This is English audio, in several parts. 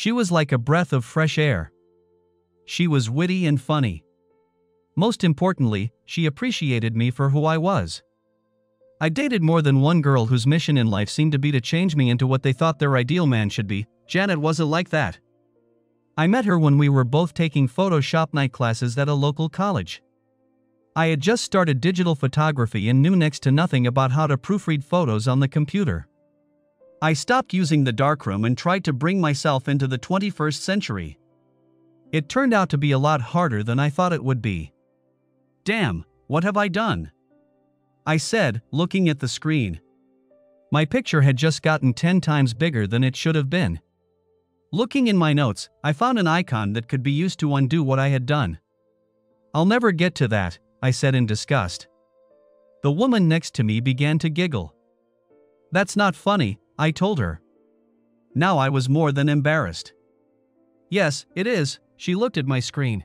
She was like a breath of fresh air. She was witty and funny. Most importantly, she appreciated me for who I was. I dated more than one girl whose mission in life seemed to be to change me into what they thought their ideal man should be. Janet wasn't like that. I met her when we were both taking Photoshop night classes at a local college. I had just started digital photography and knew next to nothing about how to proofread photos on the computer. I stopped using the darkroom and tried to bring myself into the 21st century. It turned out to be a lot harder than I thought it would be. Damn, what have I done? I said, looking at the screen. My picture had just gotten 10 times bigger than it should have been. Looking in my notes, I found an icon that could be used to undo what I had done. I'll never get to that, I said in disgust. The woman next to me began to giggle. That's not funny, I told her. Now I was more than embarrassed. Yes, it is, she looked at my screen.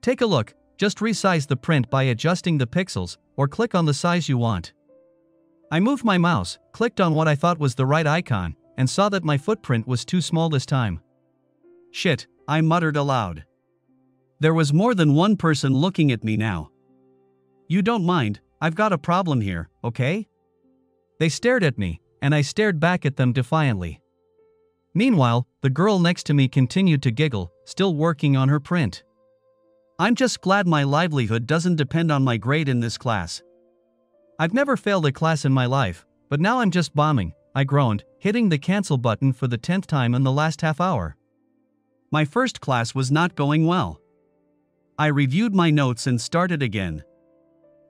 Take a look, just resize the print by adjusting the pixels, or click on the size you want. I moved my mouse, clicked on what I thought was the right icon, and saw that my footprint was too small this time. Shit, I muttered aloud. There was more than one person looking at me now. You don't mind, I've got a problem here, okay? They stared at me, and I stared back at them defiantly. Meanwhile, the girl next to me continued to giggle, still working on her print. I'm just glad my livelihood doesn't depend on my grade in this class. I've never failed a class in my life, but now I'm just bombing, I groaned, hitting the cancel button for the tenth time in the last half hour. My first class was not going well. I reviewed my notes and started again.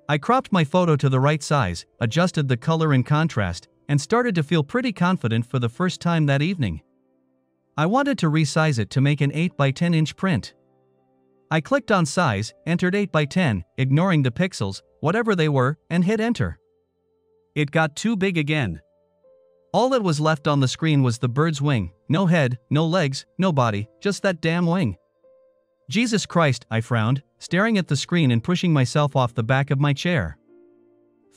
I cropped my photo to the right size, adjusted the color and contrast, and started to feel pretty confident for the first time that evening. I wanted to resize it to make an 8 by 10 inch print. I clicked on size, entered 8 by 10, ignoring the pixels, whatever they were, and hit enter. It got too big again. All that was left on the screen was the bird's wing no head, no legs, no body, just that damn wing. Jesus Christ, I frowned, staring at the screen and pushing myself off the back of my chair.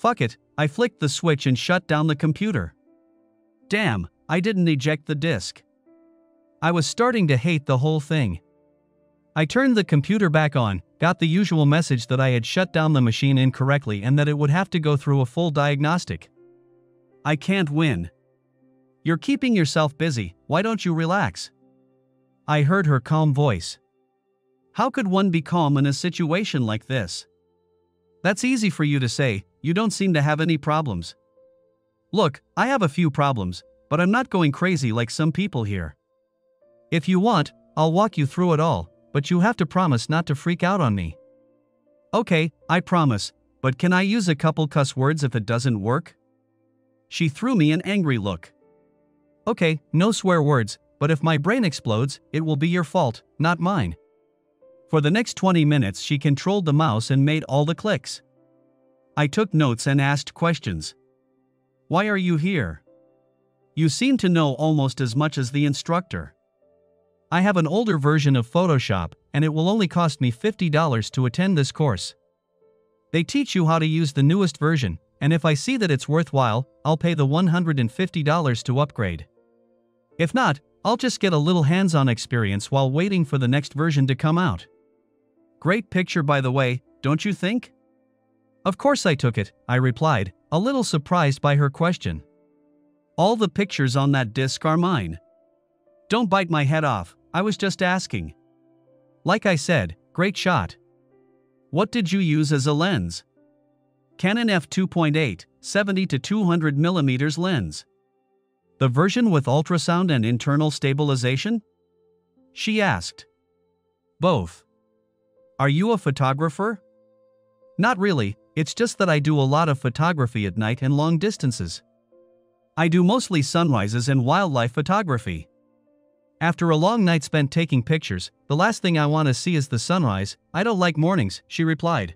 Fuck it, I flicked the switch and shut down the computer. Damn, I didn't eject the disk. I was starting to hate the whole thing. I turned the computer back on, got the usual message that I had shut down the machine incorrectly and that it would have to go through a full diagnostic. I can't win. You're keeping yourself busy, why don't you relax? I heard her calm voice. How could one be calm in a situation like this? That's easy for you to say, you don't seem to have any problems. Look, I have a few problems, but I'm not going crazy like some people here. If you want, I'll walk you through it all, but you have to promise not to freak out on me. Okay, I promise, but can I use a couple cuss words if it doesn't work? She threw me an angry look. Okay, no swear words, but if my brain explodes, it will be your fault, not mine. For the next 20 minutes, she controlled the mouse and made all the clicks. I took notes and asked questions. Why are you here? You seem to know almost as much as the instructor. I have an older version of Photoshop, and it will only cost me $50 to attend this course. They teach you how to use the newest version, and if I see that it's worthwhile, I'll pay the $150 to upgrade. If not, I'll just get a little hands on experience while waiting for the next version to come out. Great picture, by the way, don't you think? Of course I took it, I replied, a little surprised by her question. All the pictures on that disc are mine. Don't bite my head off, I was just asking. Like I said, great shot. What did you use as a lens? Canon f2.8, 70 to 200 mm lens. The version with ultrasound and internal stabilization? She asked. Both. Are you a photographer? Not really, it's just that I do a lot of photography at night and long distances. I do mostly sunrises and wildlife photography. After a long night spent taking pictures, the last thing I want to see is the sunrise. I don't like mornings, she replied.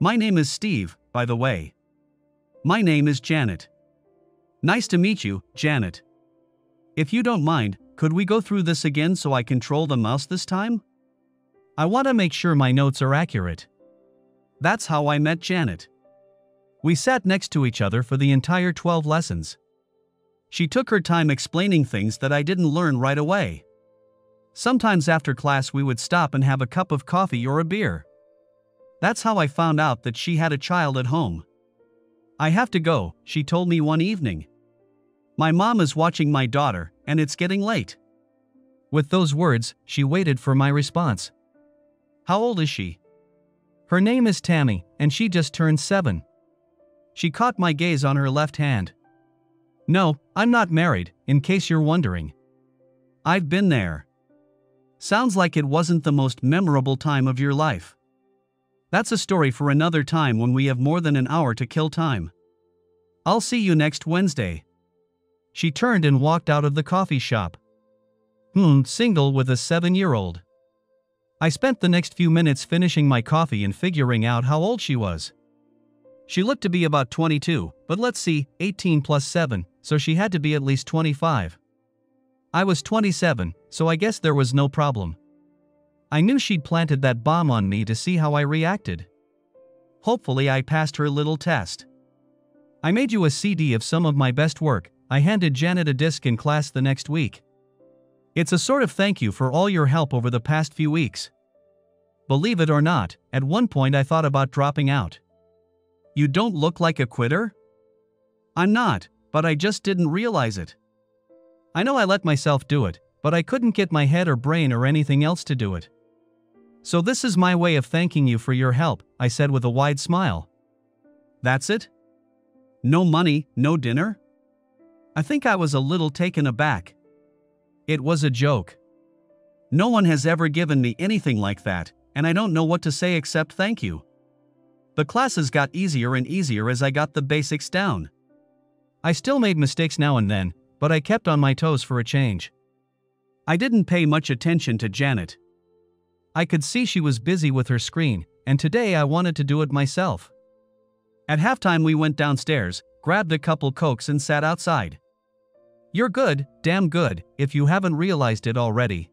My name is Steve, by the way. My name is Janet. Nice to meet you, Janet. If you don't mind, could we go through this again so I control the mouse this time? I want to make sure my notes are accurate. That's how I met Janet. We sat next to each other for the entire 12 lessons. She took her time explaining things that I didn't learn right away. Sometimes after class, we would stop and have a cup of coffee or a beer. That's how I found out that she had a child at home. I have to go, she told me one evening. My mom is watching my daughter, and it's getting late. With those words, she waited for my response. How old is she? Her name is Tammy, and she just turned seven. She caught my gaze on her left hand. No, I'm not married, in case you're wondering. I've been there. Sounds like it wasn't the most memorable time of your life. That's a story for another time when we have more than an hour to kill time. I'll see you next Wednesday. She turned and walked out of the coffee shop. Hmm, single with a seven year old. I spent the next few minutes finishing my coffee and figuring out how old she was. She looked to be about 22, but let's see, 18 plus 7, so she had to be at least 25. I was 27, so I guess there was no problem. I knew she'd planted that bomb on me to see how I reacted. Hopefully, I passed her little test. I made you a CD of some of my best work, I handed Janet a disc in class the next week. It's a sort of thank you for all your help over the past few weeks. Believe it or not, at one point I thought about dropping out. You don't look like a quitter? I'm not, but I just didn't realize it. I know I let myself do it, but I couldn't get my head or brain or anything else to do it. So this is my way of thanking you for your help, I said with a wide smile. That's it? No money, no dinner? I think I was a little taken aback. It was a joke. No one has ever given me anything like that, and I don't know what to say except thank you. The classes got easier and easier as I got the basics down. I still made mistakes now and then, but I kept on my toes for a change. I didn't pay much attention to Janet. I could see she was busy with her screen, and today I wanted to do it myself. At halftime, we went downstairs, grabbed a couple cokes, and sat outside. You're good, damn good, if you haven't realized it already.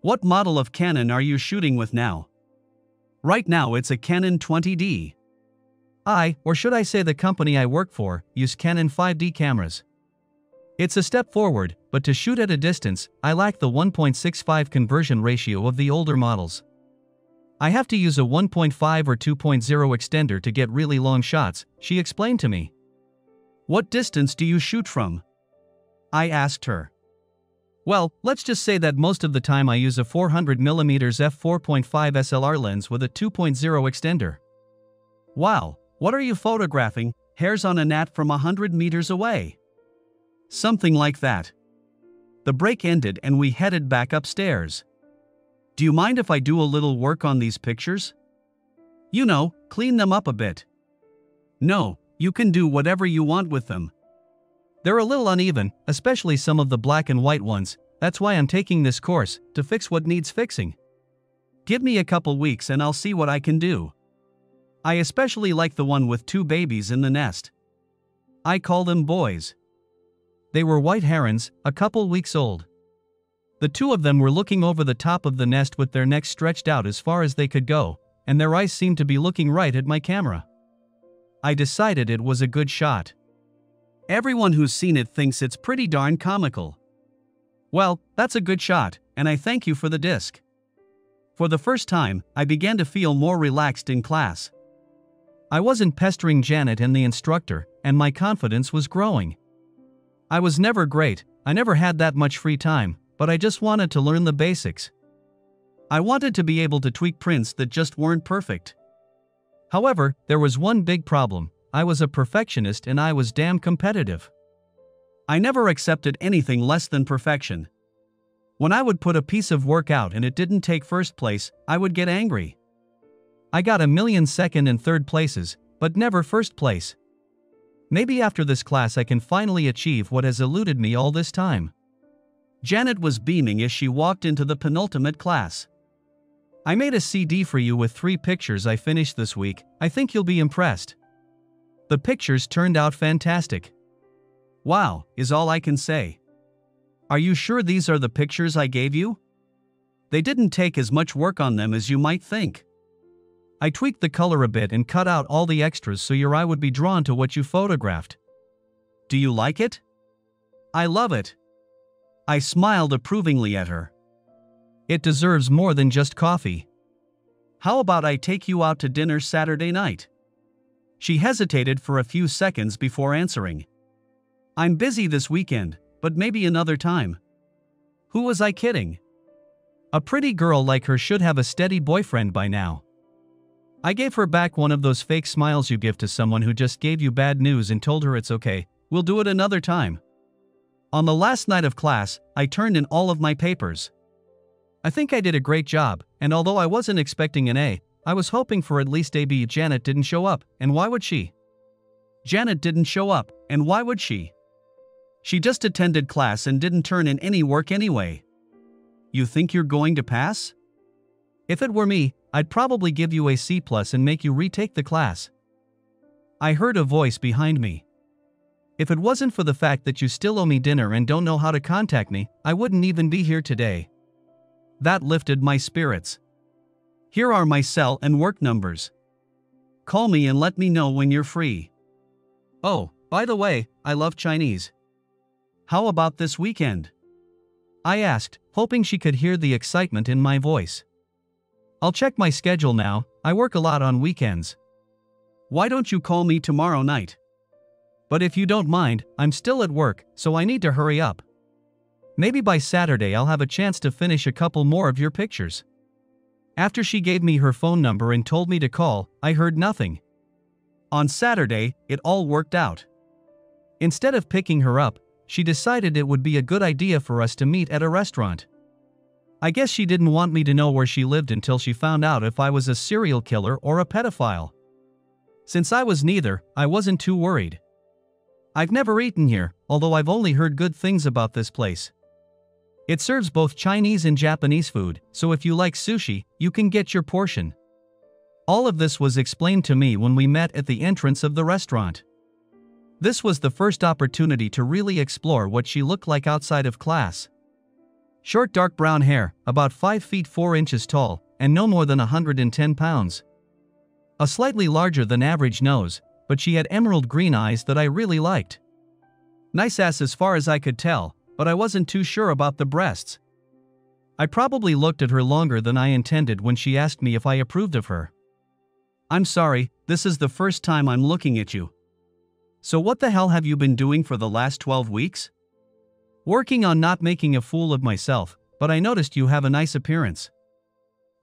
What model of Canon are you shooting with now? Right now it's a Canon 20D. I, or should I say the company I work for, use Canon 5D cameras. It's a step forward, but to shoot at a distance, I lack the 1.65 conversion ratio of the older models. I have to use a 1.5 or 2.0 extender to get really long shots, she explained to me. What distance do you shoot from? I asked her. Well, let's just say that most of the time I use a 400mm f4.5 SLR lens with a 2.0 extender. Wow, what are you photographing? Hairs on a gnat from a hundred meters away. Something like that. The break ended and we headed back upstairs. Do you mind if I do a little work on these pictures? You know, clean them up a bit. No, you can do whatever you want with them, they're a little uneven, especially some of the black and white ones, that's why I'm taking this course, to fix what needs fixing. Give me a couple weeks and I'll see what I can do. I especially like the one with two babies in the nest. I call them boys. They were white herons, a couple weeks old. The two of them were looking over the top of the nest with their necks stretched out as far as they could go, and their eyes seemed to be looking right at my camera. I decided it was a good shot. Everyone who's seen it thinks it's pretty darn comical. Well, that's a good shot, and I thank you for the disc. For the first time, I began to feel more relaxed in class. I wasn't pestering Janet and the instructor, and my confidence was growing. I was never great, I never had that much free time, but I just wanted to learn the basics. I wanted to be able to tweak prints that just weren't perfect. However, there was one big problem I was a perfectionist and I was damn competitive. I never accepted anything less than perfection. When I would put a piece of work out and it didn't take first place, I would get angry. I got a million second and third places, but never first place. Maybe after this class I can finally achieve what has eluded me all this time. Janet was beaming as she walked into the penultimate class. I made a CD for you with three pictures I finished this week, I think you'll be impressed. The pictures turned out fantastic. Wow, is all I can say. Are you sure these are the pictures I gave you? They didn't take as much work on them as you might think. I tweaked the color a bit and cut out all the extras so your eye would be drawn to what you photographed. Do you like it? I love it. I smiled approvingly at her. It deserves more than just coffee. How about I take you out to dinner Saturday night? She hesitated for a few seconds before answering. I'm busy this weekend, but maybe another time. Who was I kidding? A pretty girl like her should have a steady boyfriend by now. I gave her back one of those fake smiles you give to someone who just gave you bad news and told her it's okay, we'll do it another time. On the last night of class, I turned in all of my papers. I think I did a great job, and although I wasn't expecting an A, I was hoping for at least A. B. Janet didn't show up, and why would she? Janet didn't show up, and why would she? She just attended class and didn't turn in any work anyway. You think you're going to pass? If it were me, I'd probably give you a C plus and make you retake the class. I heard a voice behind me. If it wasn't for the fact that you still owe me dinner and don't know how to contact me, I wouldn't even be here today. That lifted my spirits. Here are my cell and work numbers. Call me and let me know when you're free. Oh, by the way, I love Chinese. How about this weekend? I asked, hoping she could hear the excitement in my voice. I'll check my schedule now, I work a lot on weekends. Why don't you call me tomorrow night? But if you don't mind, I'm still at work, so I need to hurry up. Maybe by Saturday I'll have a chance to finish a couple more of your pictures. After she gave me her phone number and told me to call, I heard nothing. On Saturday, it all worked out. Instead of picking her up, she decided it would be a good idea for us to meet at a restaurant. I guess she didn't want me to know where she lived until she found out if I was a serial killer or a pedophile. Since I was neither, I wasn't too worried. I've never eaten here, although I've only heard good things about this place. It serves both Chinese and Japanese food, so if you like sushi, you can get your portion. All of this was explained to me when we met at the entrance of the restaurant. This was the first opportunity to really explore what she looked like outside of class. Short dark brown hair, about 5 feet 4 inches tall, and no more than 110 pounds. A slightly larger than average nose, but she had emerald green eyes that I really liked. Nice ass as far as I could tell, but I wasn't too sure about the breasts. I probably looked at her longer than I intended when she asked me if I approved of her. I'm sorry, this is the first time I'm looking at you. So, what the hell have you been doing for the last 12 weeks? Working on not making a fool of myself, but I noticed you have a nice appearance.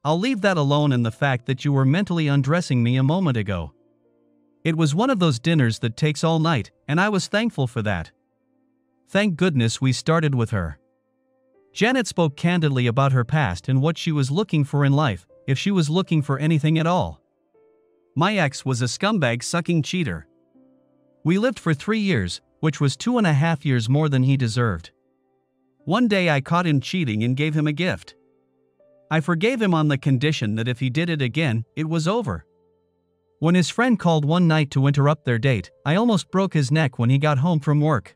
I'll leave that alone and the fact that you were mentally undressing me a moment ago. It was one of those dinners that takes all night, and I was thankful for that. Thank goodness we started with her. Janet spoke candidly about her past and what she was looking for in life, if she was looking for anything at all. My ex was a scumbag sucking cheater. We lived for three years, which was two and a half years more than he deserved. One day I caught him cheating and gave him a gift. I forgave him on the condition that if he did it again, it was over. When his friend called one night to interrupt their date, I almost broke his neck when he got home from work.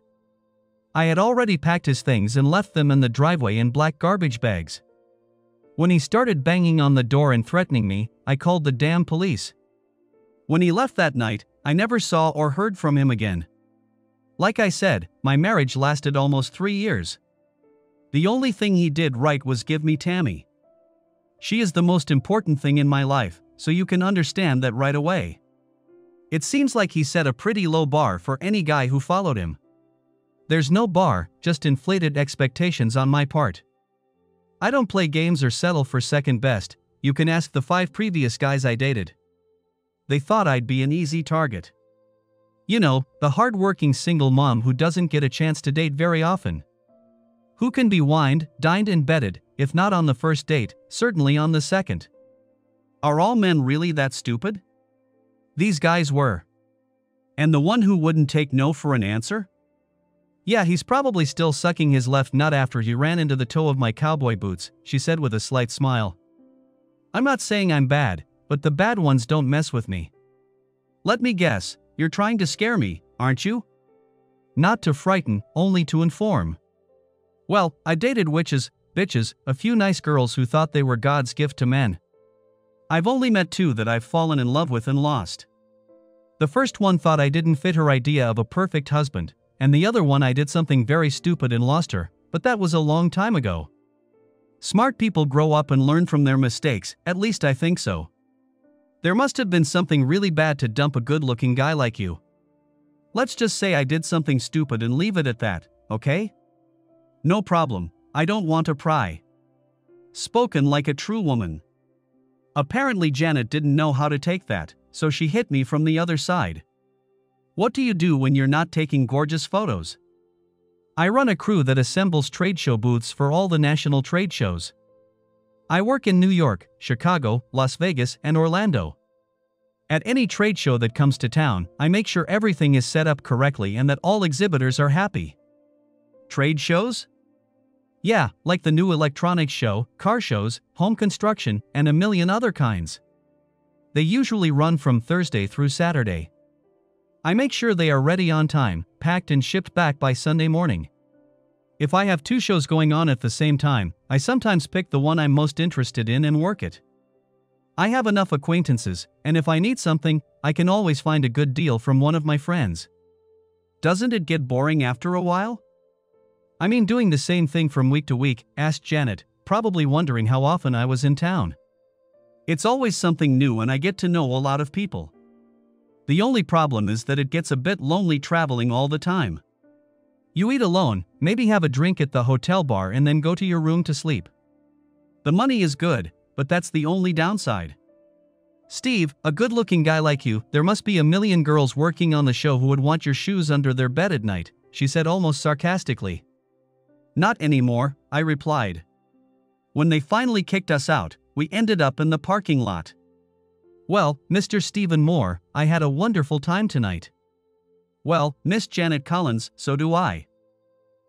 I had already packed his things and left them in the driveway in black garbage bags. When he started banging on the door and threatening me, I called the damn police. When he left that night, I never saw or heard from him again. Like I said, my marriage lasted almost three years. The only thing he did right was give me Tammy. She is the most important thing in my life, so you can understand that right away. It seems like he set a pretty low bar for any guy who followed him. There's no bar, just inflated expectations on my part. I don't play games or settle for second best, you can ask the five previous guys I dated. They thought I'd be an easy target. You know, the hard-working single mom who doesn't get a chance to date very often. Who can be wined, dined and bedded, if not on the first date, certainly on the second. Are all men really that stupid? These guys were. And the one who wouldn't take no for an answer? Yeah, he's probably still sucking his left nut after he ran into the toe of my cowboy boots, she said with a slight smile. I'm not saying I'm bad, but the bad ones don't mess with me. Let me guess, you're trying to scare me, aren't you? Not to frighten, only to inform. Well, I dated witches, bitches, a few nice girls who thought they were God's gift to men. I've only met two that I've fallen in love with and lost. The first one thought I didn't fit her idea of a perfect husband, and the other one I did something very stupid and lost her, but that was a long time ago. Smart people grow up and learn from their mistakes, at least I think so. There must have been something really bad to dump a good looking guy like you. Let's just say I did something stupid and leave it at that, okay? No problem, I don't want to pry. Spoken like a true woman. Apparently, Janet didn't know how to take that, so she hit me from the other side. What do you do when you're not taking gorgeous photos? I run a crew that assembles trade show booths for all the national trade shows. I work in New York, Chicago, Las Vegas, and Orlando. At any trade show that comes to town, I make sure everything is set up correctly and that all exhibitors are happy. Trade shows? Yeah, like the new electronics show, car shows, home construction, and a million other kinds. They usually run from Thursday through Saturday. I make sure they are ready on time, packed and shipped back by Sunday morning. If I have two shows going on at the same time, I sometimes pick the one I'm most interested in and work it. I have enough acquaintances, and if I need something, I can always find a good deal from one of my friends. Doesn't it get boring after a while? I mean, doing the same thing from week to week, asked Janet, probably wondering how often I was in town. It's always something new, and I get to know a lot of people. The only problem is that it gets a bit lonely traveling all the time. You eat alone, maybe have a drink at the hotel bar, and then go to your room to sleep. The money is good, but that's the only downside. Steve, a good looking guy like you, there must be a million girls working on the show who would want your shoes under their bed at night, she said almost sarcastically. Not anymore, I replied. When they finally kicked us out, we ended up in the parking lot. Well, Mr. Stephen Moore, I had a wonderful time tonight. Well, Miss Janet Collins, so do I.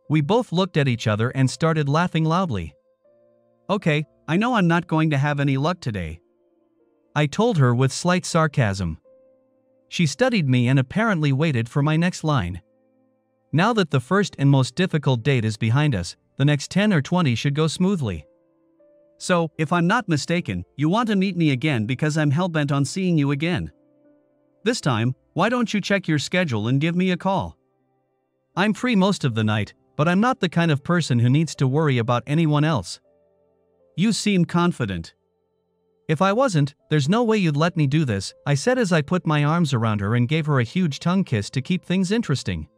We both looked at each other and started laughing loudly. Okay, I know I'm not going to have any luck today. I told her with slight sarcasm. She studied me and apparently waited for my next line. Now that the first and most difficult date is behind us, the next 10 or 20 should go smoothly. So, if I'm not mistaken, you want to meet me again because I'm hellbent on seeing you again. This time, why don't you check your schedule and give me a call? I'm free most of the night, but I'm not the kind of person who needs to worry about anyone else. You seem confident. If I wasn't, there's no way you'd let me do this, I said as I put my arms around her and gave her a huge tongue kiss to keep things interesting.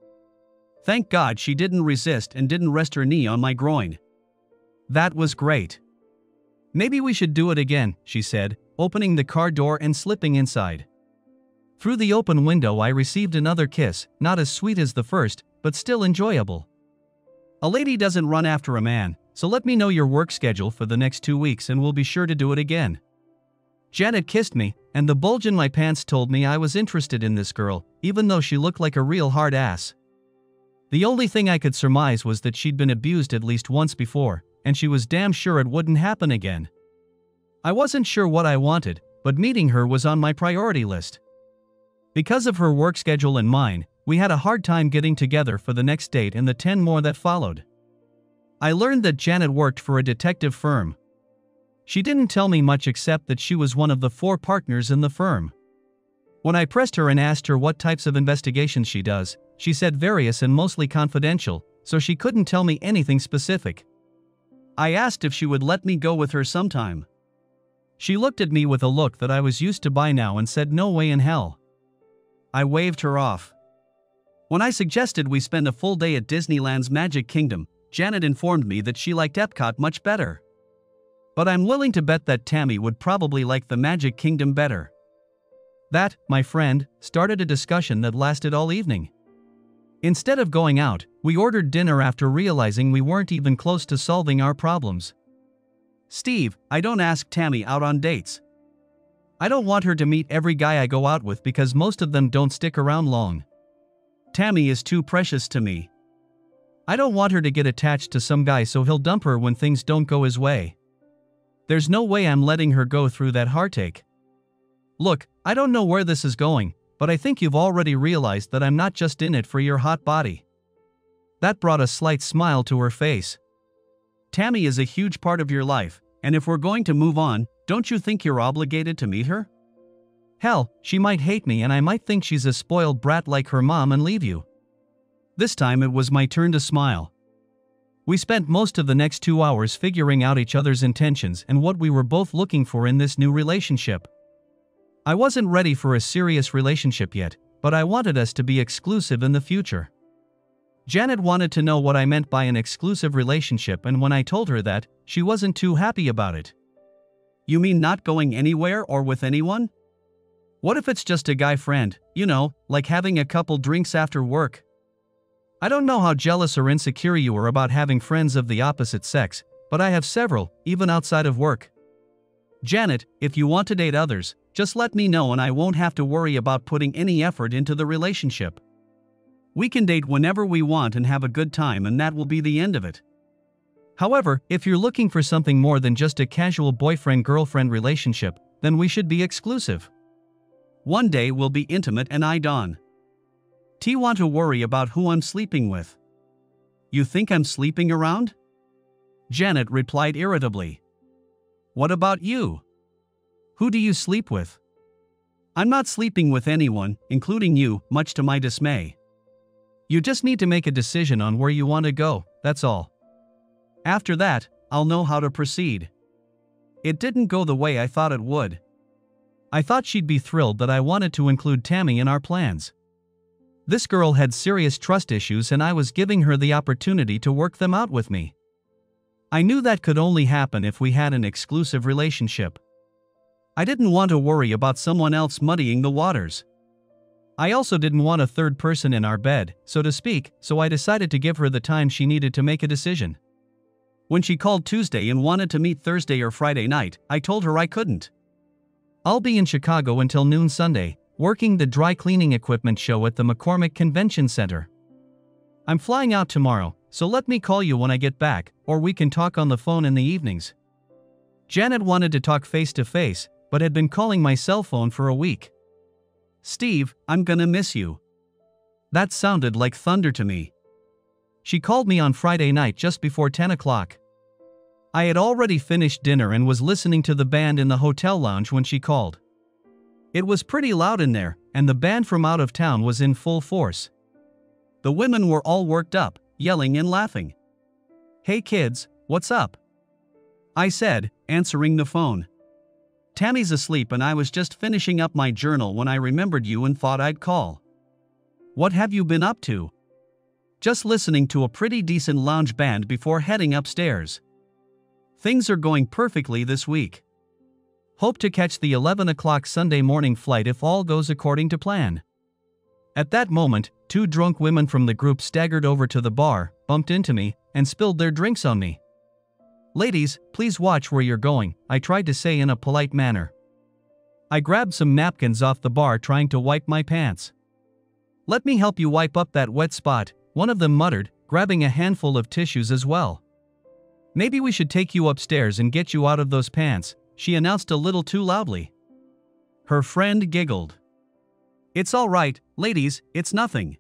Thank God she didn't resist and didn't rest her knee on my groin. That was great. Maybe we should do it again, she said, opening the car door and slipping inside. Through the open window, I received another kiss, not as sweet as the first, but still enjoyable. A lady doesn't run after a man, so let me know your work schedule for the next two weeks and we'll be sure to do it again. Janet kissed me, and the bulge in my pants told me I was interested in this girl, even though she looked like a real hard ass. The only thing I could surmise was that she'd been abused at least once before, and she was damn sure it wouldn't happen again. I wasn't sure what I wanted, but meeting her was on my priority list. Because of her work schedule and mine, we had a hard time getting together for the next date and the 10 more that followed. I learned that Janet worked for a detective firm. She didn't tell me much except that she was one of the four partners in the firm. When I pressed her and asked her what types of investigations she does, she said various and mostly confidential, so she couldn't tell me anything specific. I asked if she would let me go with her sometime. She looked at me with a look that I was used to by now and said no way in hell. I waved her off. When I suggested we spend a full day at Disneyland's Magic Kingdom, Janet informed me that she liked Epcot much better. But I'm willing to bet that Tammy would probably like the Magic Kingdom better. That, my friend, started a discussion that lasted all evening. Instead of going out, we ordered dinner after realizing we weren't even close to solving our problems. Steve, I don't ask Tammy out on dates. I don't want her to meet every guy I go out with because most of them don't stick around long. Tammy is too precious to me. I don't want her to get attached to some guy so he'll dump her when things don't go his way. There's no way I'm letting her go through that heartache. Look, I don't know where this is going, but I think you've already realized that I'm not just in it for your hot body. That brought a slight smile to her face. Tammy is a huge part of your life, and if we're going to move on, don't you think you're obligated to meet her? Hell, she might hate me and I might think she's a spoiled brat like her mom and leave you. This time it was my turn to smile. We spent most of the next two hours figuring out each other's intentions and what we were both looking for in this new relationship. I wasn't ready for a serious relationship yet, but I wanted us to be exclusive in the future. Janet wanted to know what I meant by an exclusive relationship, and when I told her that, she wasn't too happy about it. You mean not going anywhere or with anyone? What if it's just a guy friend, you know, like having a couple drinks after work? I don't know how jealous or insecure you are about having friends of the opposite sex, but I have several, even outside of work. Janet, if you want to date others, just let me know and I won't have to worry about putting any effort into the relationship. We can date whenever we want and have a good time, and that will be the end of it. However, if you're looking for something more than just a casual boyfriend girlfriend relationship, then we should be exclusive. One day we'll be intimate and I don't. T want to worry about who I'm sleeping with. You think I'm sleeping around? Janet replied irritably. What about you? Who do you sleep with? I'm not sleeping with anyone, including you, much to my dismay. You just need to make a decision on where you want to go, that's all. After that, I'll know how to proceed. It didn't go the way I thought it would. I thought she'd be thrilled that I wanted to include Tammy in our plans. This girl had serious trust issues and I was giving her the opportunity to work them out with me. I knew that could only happen if we had an exclusive relationship. I didn't want to worry about someone else muddying the waters. I also didn't want a third person in our bed, so to speak, so I decided to give her the time she needed to make a decision. When she called Tuesday and wanted to meet Thursday or Friday night, I told her I couldn't. I'll be in Chicago until noon Sunday, working the dry cleaning equipment show at the McCormick Convention Center. I'm flying out tomorrow, so let me call you when I get back, or we can talk on the phone in the evenings. Janet wanted to talk face to face, but had been calling my cell phone for a week. Steve, I'm gonna miss you. That sounded like thunder to me. She called me on Friday night just before 10 o'clock. I had already finished dinner and was listening to the band in the hotel lounge when she called. It was pretty loud in there, and the band from out of town was in full force. The women were all worked up, yelling and laughing. Hey kids, what's up? I said, answering the phone. Tammy's asleep and I was just finishing up my journal when I remembered you and thought I'd call. What have you been up to? Just listening to a pretty decent lounge band before heading upstairs. Things are going perfectly this week. Hope to catch the 11 o'clock Sunday morning flight if all goes according to plan. At that moment, two drunk women from the group staggered over to the bar, bumped into me, and spilled their drinks on me. Ladies, please watch where you're going, I tried to say in a polite manner. I grabbed some napkins off the bar trying to wipe my pants. Let me help you wipe up that wet spot, one of them muttered, grabbing a handful of tissues as well. Maybe we should take you upstairs and get you out of those pants, she announced a little too loudly. Her friend giggled. It's all right, ladies, it's nothing.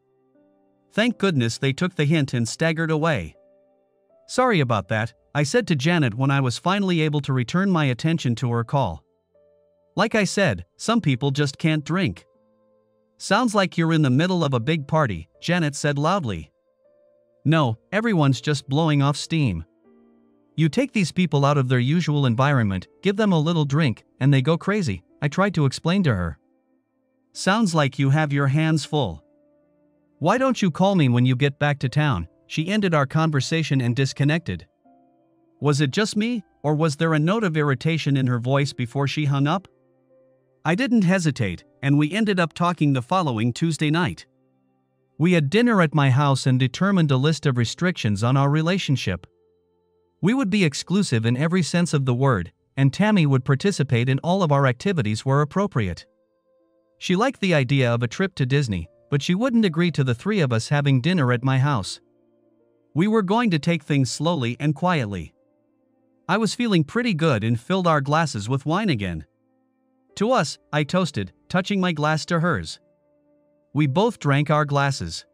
Thank goodness they took the hint and staggered away. Sorry about that, I said to Janet when I was finally able to return my attention to her call. Like I said, some people just can't drink. Sounds like you're in the middle of a big party, Janet said loudly. No, everyone's just blowing off steam. You take these people out of their usual environment, give them a little drink, and they go crazy, I tried to explain to her. Sounds like you have your hands full. Why don't you call me when you get back to town? She ended our conversation and disconnected. Was it just me, or was there a note of irritation in her voice before she hung up? I didn't hesitate, and we ended up talking the following Tuesday night. We had dinner at my house and determined a list of restrictions on our relationship. We would be exclusive in every sense of the word, and Tammy would participate in all of our activities where appropriate. She liked the idea of a trip to Disney, but she wouldn't agree to the three of us having dinner at my house. We were going to take things slowly and quietly. I was feeling pretty good and filled our glasses with wine again. To us, I toasted, touching my glass to hers. We both drank our glasses.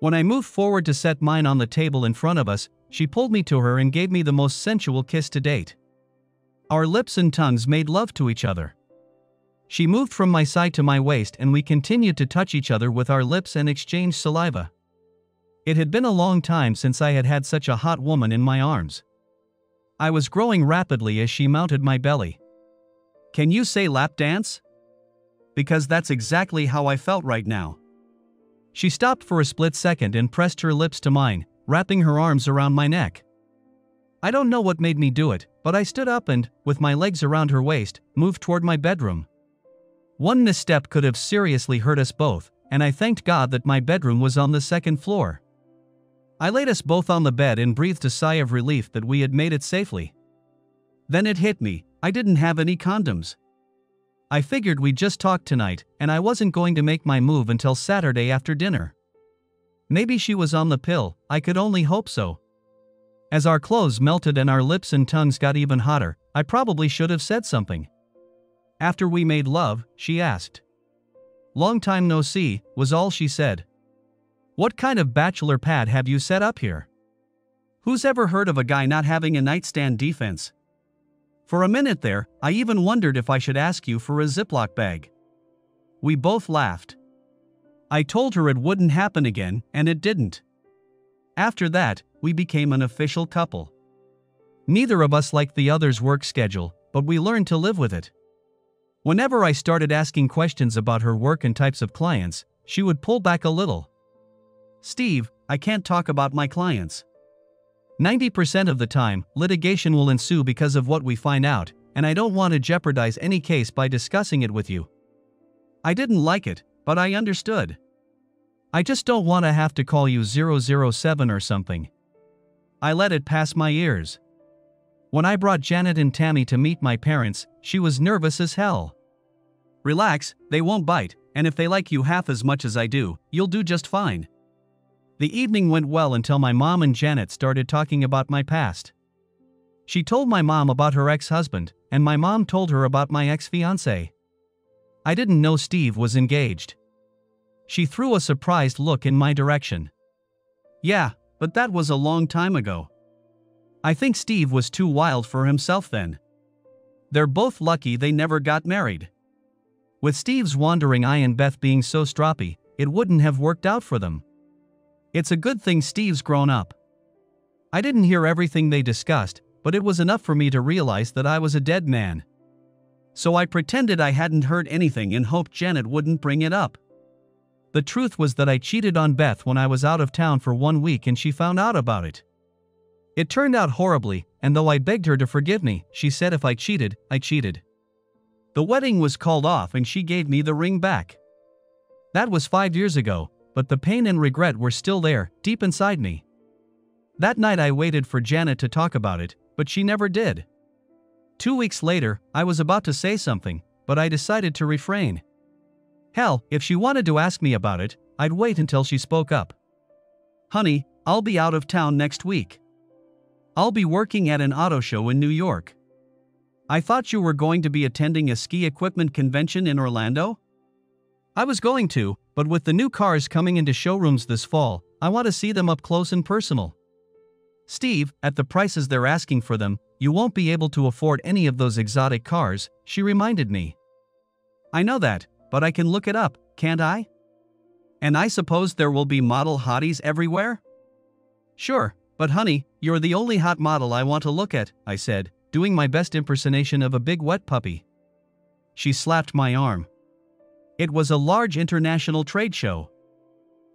When I moved forward to set mine on the table in front of us, she pulled me to her and gave me the most sensual kiss to date. Our lips and tongues made love to each other. She moved from my side to my waist and we continued to touch each other with our lips and exchange saliva. It had been a long time since I had had such a hot woman in my arms. I was growing rapidly as she mounted my belly. Can you say lap dance? Because that's exactly how I felt right now. She stopped for a split second and pressed her lips to mine, wrapping her arms around my neck. I don't know what made me do it, but I stood up and, with my legs around her waist, moved toward my bedroom. One misstep could have seriously hurt us both, and I thanked God that my bedroom was on the second floor. I laid us both on the bed and breathed a sigh of relief that we had made it safely. Then it hit me I didn't have any condoms. I figured we'd just talk tonight, and I wasn't going to make my move until Saturday after dinner. Maybe she was on the pill, I could only hope so. As our clothes melted and our lips and tongues got even hotter, I probably should have said something. After we made love, she asked. Long time no see, was all she said. What kind of bachelor pad have you set up here? Who's ever heard of a guy not having a nightstand defense? For a minute there, I even wondered if I should ask you for a Ziploc bag. We both laughed. I told her it wouldn't happen again, and it didn't. After that, we became an official couple. Neither of us liked the other's work schedule, but we learned to live with it. Whenever I started asking questions about her work and types of clients, she would pull back a little. Steve, I can't talk about my clients. 90% of the time, litigation will ensue because of what we find out, and I don't want to jeopardize any case by discussing it with you. I didn't like it, but I understood. I just don't want to have to call you 007 or something. I let it pass my ears. When I brought Janet and Tammy to meet my parents, she was nervous as hell. Relax, they won't bite, and if they like you half as much as I do, you'll do just fine. The evening went well until my mom and Janet started talking about my past. She told my mom about her ex husband, and my mom told her about my ex fiance. I didn't know Steve was engaged. She threw a surprised look in my direction. Yeah, but that was a long time ago. I think Steve was too wild for himself then. They're both lucky they never got married. With Steve's wandering eye and Beth being so stroppy, it wouldn't have worked out for them. It's a good thing Steve's grown up. I didn't hear everything they discussed, but it was enough for me to realize that I was a dead man. So I pretended I hadn't heard anything and hoped Janet wouldn't bring it up. The truth was that I cheated on Beth when I was out of town for one week and she found out about it. It turned out horribly, and though I begged her to forgive me, she said if I cheated, I cheated. The wedding was called off and she gave me the ring back. That was five years ago, but the pain and regret were still there, deep inside me. That night I waited for Janet to talk about it, but she never did. Two weeks later, I was about to say something, but I decided to refrain. Hell, if she wanted to ask me about it, I'd wait until she spoke up. Honey, I'll be out of town next week. I'll be working at an auto show in New York. I thought you were going to be attending a ski equipment convention in Orlando? I was going to, but with the new cars coming into showrooms this fall, I want to see them up close and personal. Steve, at the prices they're asking for them, you won't be able to afford any of those exotic cars, she reminded me. I know that, but I can look it up, can't I? And I suppose there will be model hotties everywhere? Sure, but honey, you're the only hot model I want to look at, I said, doing my best impersonation of a big wet puppy. She slapped my arm. It was a large international trade show.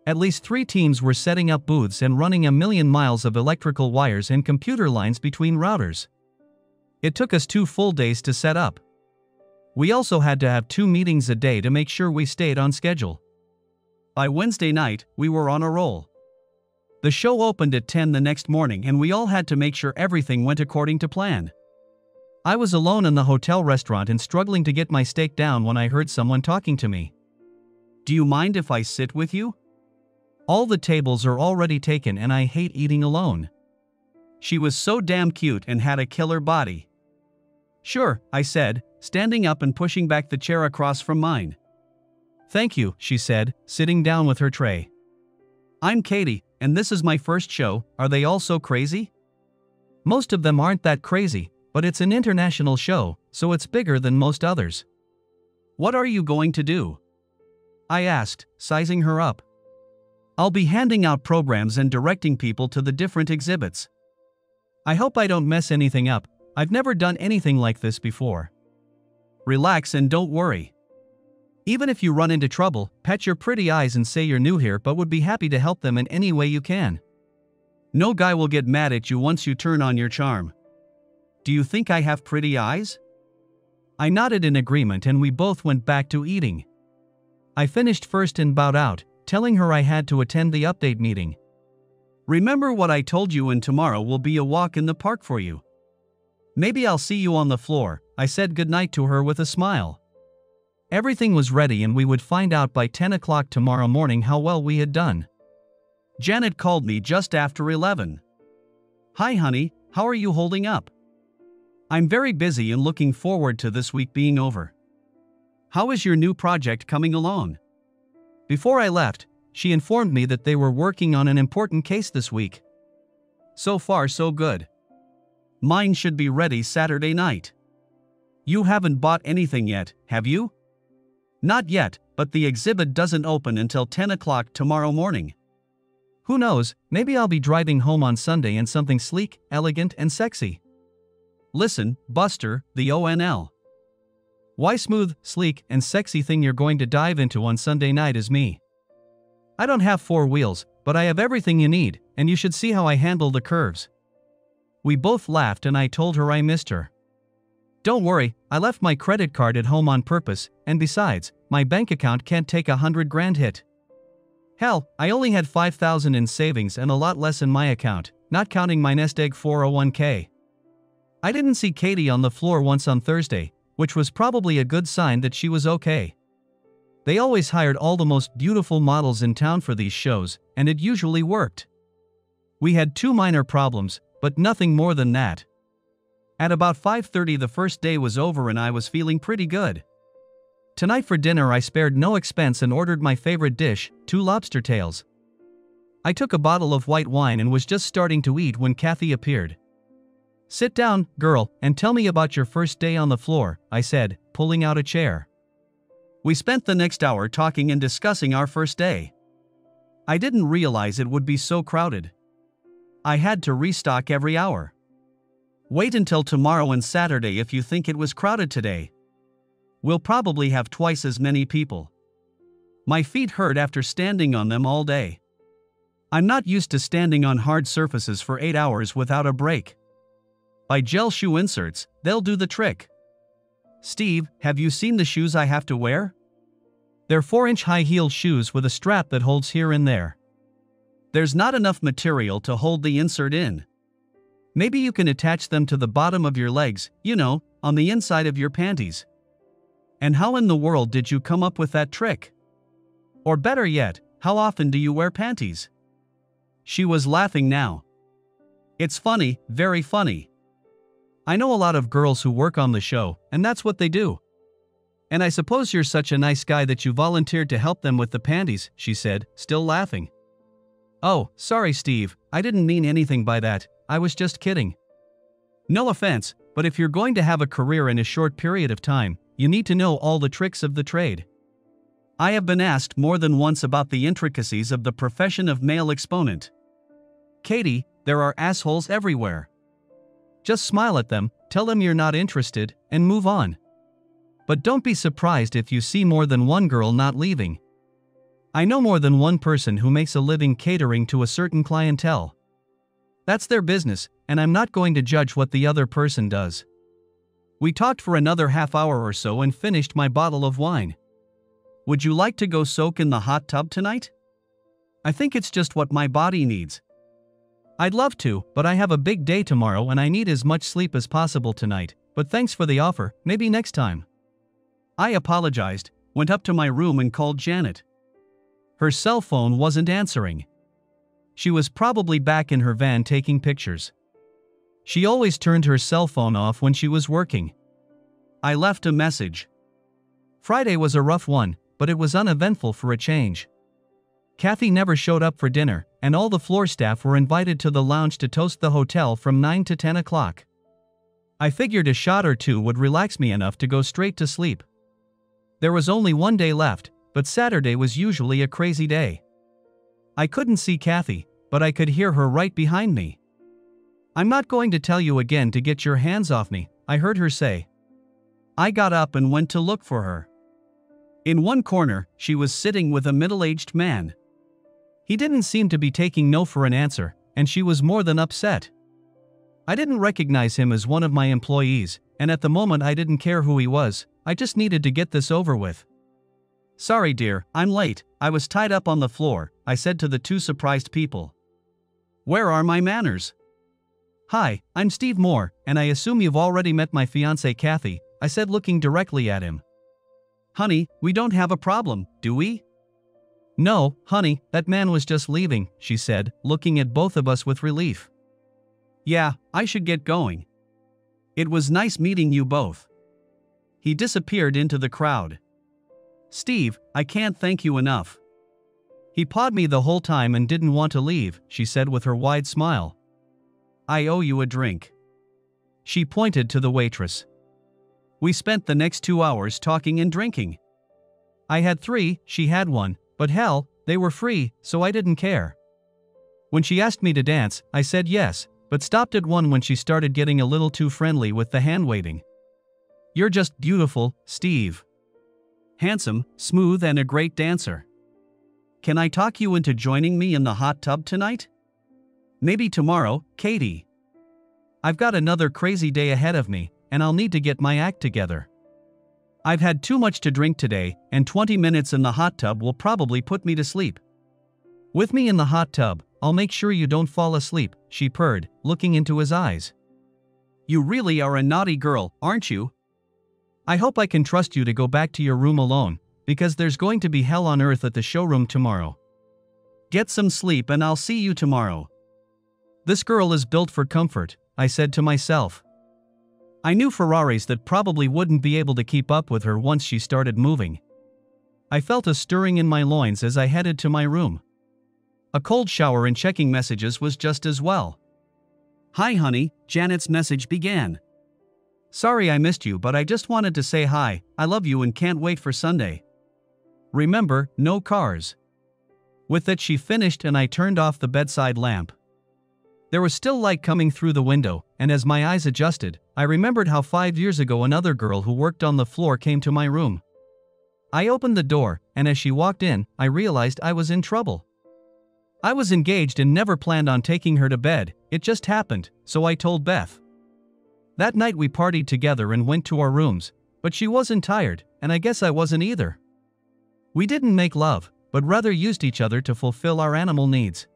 At least three teams were setting up booths and running a million miles of electrical wires and computer lines between routers. It took us two full days to set up. We also had to have two meetings a day to make sure we stayed on schedule. By Wednesday night, we were on a roll. The show opened at 10 the next morning and we all had to make sure everything went according to plan. I was alone in the hotel restaurant and struggling to get my steak down when I heard someone talking to me. Do you mind if I sit with you? All the tables are already taken and I hate eating alone. She was so damn cute and had a killer body. Sure, I said, standing up and pushing back the chair across from mine. Thank you, she said, sitting down with her tray. I'm Katie, and this is my first show, are they all so crazy? Most of them aren't that crazy, but it's an international show, so it's bigger than most others. What are you going to do? I asked, sizing her up. I'll be handing out programs and directing people to the different exhibits. I hope I don't mess anything up, I've never done anything like this before. Relax and don't worry. Even if you run into trouble, pet your pretty eyes and say you're new here but would be happy to help them in any way you can. No guy will get mad at you once you turn on your charm. Do you think I have pretty eyes? I nodded in agreement and we both went back to eating. I finished first and bowed out, telling her I had to attend the update meeting. Remember what I told you and tomorrow will be a walk in the park for you. Maybe I'll see you on the floor, I said goodnight to her with a smile. Everything was ready and we would find out by 10 o'clock tomorrow morning how well we had done. Janet called me just after 11. Hi, honey, how are you holding up? I'm very busy and looking forward to this week being over. How is your new project coming along? Before I left, she informed me that they were working on an important case this week. So far, so good. Mine should be ready Saturday night. You haven't bought anything yet, have you? Not yet, but the exhibit doesn't open until 10 o'clock tomorrow morning. Who knows, maybe I'll be driving home on Sunday in something sleek, elegant, and sexy. Listen, Buster, the ONL. Why smooth, sleek, and sexy thing you're going to dive into on Sunday night is me. I don't have four wheels, but I have everything you need, and you should see how I handle the curves. We both laughed and I told her I missed her. Don't worry, I left my credit card at home on purpose, and besides, my bank account can't take a hundred grand hit. Hell, I only had 5,000 in savings and a lot less in my account, not counting my nest egg 401k. I didn't see Katie on the floor once on Thursday, which was probably a good sign that she was okay. They always hired all the most beautiful models in town for these shows, and it usually worked. We had two minor problems, but nothing more than that. At about 5:30 the first day was over and I was feeling pretty good. Tonight for dinner I spared no expense and ordered my favorite dish, two lobster tails. I took a bottle of white wine and was just starting to eat when Kathy appeared. Sit down, girl, and tell me about your first day on the floor, I said, pulling out a chair. We spent the next hour talking and discussing our first day. I didn't realize it would be so crowded. I had to restock every hour. Wait until tomorrow and Saturday if you think it was crowded today. We'll probably have twice as many people. My feet hurt after standing on them all day. I'm not used to standing on hard surfaces for 8 hours without a break. By gel shoe inserts, they'll do the trick. Steve, have you seen the shoes I have to wear? They're 4 inch high heeled shoes with a strap that holds here and there. There's not enough material to hold the insert in. Maybe you can attach them to the bottom of your legs, you know, on the inside of your panties. And how in the world did you come up with that trick? Or better yet, how often do you wear panties? She was laughing now. It's funny, very funny. I know a lot of girls who work on the show, and that's what they do. And I suppose you're such a nice guy that you volunteered to help them with the panties, she said, still laughing. Oh, sorry, Steve, I didn't mean anything by that, I was just kidding. No offense, but if you're going to have a career in a short period of time, you need to know all the tricks of the trade. I have been asked more than once about the intricacies of the profession of male exponent. Katie, there are assholes everywhere. Just smile at them, tell them you're not interested, and move on. But don't be surprised if you see more than one girl not leaving. I know more than one person who makes a living catering to a certain clientele. That's their business, and I'm not going to judge what the other person does. We talked for another half hour or so and finished my bottle of wine. Would you like to go soak in the hot tub tonight? I think it's just what my body needs. I'd love to, but I have a big day tomorrow and I need as much sleep as possible tonight, but thanks for the offer, maybe next time. I apologized, went up to my room and called Janet. Her cell phone wasn't answering. She was probably back in her van taking pictures. She always turned her cell phone off when she was working. I left a message. Friday was a rough one, but it was uneventful for a change. Kathy never showed up for dinner, and all the floor staff were invited to the lounge to toast the hotel from 9 to 10 o'clock. I figured a shot or two would relax me enough to go straight to sleep. There was only one day left, but Saturday was usually a crazy day. I couldn't see Kathy, but I could hear her right behind me. I'm not going to tell you again to get your hands off me, I heard her say. I got up and went to look for her. In one corner, she was sitting with a middle aged man. He didn't seem to be taking no for an answer, and she was more than upset. I didn't recognize him as one of my employees, and at the moment I didn't care who he was, I just needed to get this over with. Sorry, dear, I'm late, I was tied up on the floor, I said to the two surprised people. Where are my manners? Hi, I'm Steve Moore, and I assume you've already met my fiancée Kathy, I said looking directly at him. Honey, we don't have a problem, do we? No, honey, that man was just leaving, she said, looking at both of us with relief. Yeah, I should get going. It was nice meeting you both. He disappeared into the crowd. Steve, I can't thank you enough. He pawed me the whole time and didn't want to leave, she said with her wide smile. I owe you a drink. She pointed to the waitress. We spent the next two hours talking and drinking. I had three, she had one, but hell, they were free, so I didn't care. When she asked me to dance, I said yes, but stopped at one when she started getting a little too friendly with the hand waving. You're just beautiful, Steve. Handsome, smooth, and a great dancer. Can I talk you into joining me in the hot tub tonight? Maybe tomorrow, Katie. I've got another crazy day ahead of me, and I'll need to get my act together. I've had too much to drink today, and 20 minutes in the hot tub will probably put me to sleep. With me in the hot tub, I'll make sure you don't fall asleep, she purred, looking into his eyes. You really are a naughty girl, aren't you? I hope I can trust you to go back to your room alone, because there's going to be hell on earth at the showroom tomorrow. Get some sleep and I'll see you tomorrow. This girl is built for comfort, I said to myself. I knew Ferraris that probably wouldn't be able to keep up with her once she started moving. I felt a stirring in my loins as I headed to my room. A cold shower and checking messages was just as well. Hi, honey, Janet's message began. Sorry I missed you, but I just wanted to say hi, I love you and can't wait for Sunday. Remember, no cars. With that, she finished and I turned off the bedside lamp. There was still light coming through the window, and as my eyes adjusted, I remembered how five years ago another girl who worked on the floor came to my room. I opened the door, and as she walked in, I realized I was in trouble. I was engaged and never planned on taking her to bed, it just happened, so I told Beth. That night we partied together and went to our rooms, but she wasn't tired, and I guess I wasn't either. We didn't make love, but rather used each other to fulfill our animal needs.